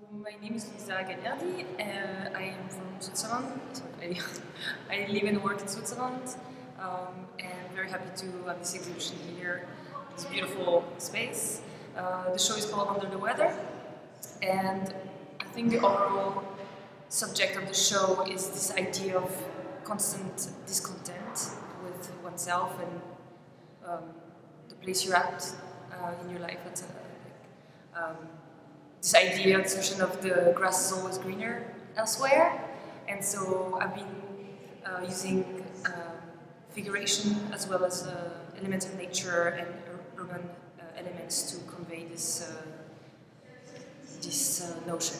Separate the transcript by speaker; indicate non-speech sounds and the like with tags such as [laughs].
Speaker 1: My name is Louisa Gagliardi. Uh, I am from Switzerland. [laughs] I, live and work in Switzerland. Um, and very happy to have this exhibition here. It's a beautiful space. Uh, the show is called Under the Weather. And I think the overall subject of the show is this idea of constant discontent with oneself and um, the place you're at uh, in your life. It's, uh, um, this idea, notion of the grass is always greener elsewhere. And so I've been uh, using uh, figuration as well as uh, elements of nature and ur urban uh, elements to convey this, uh, this notion.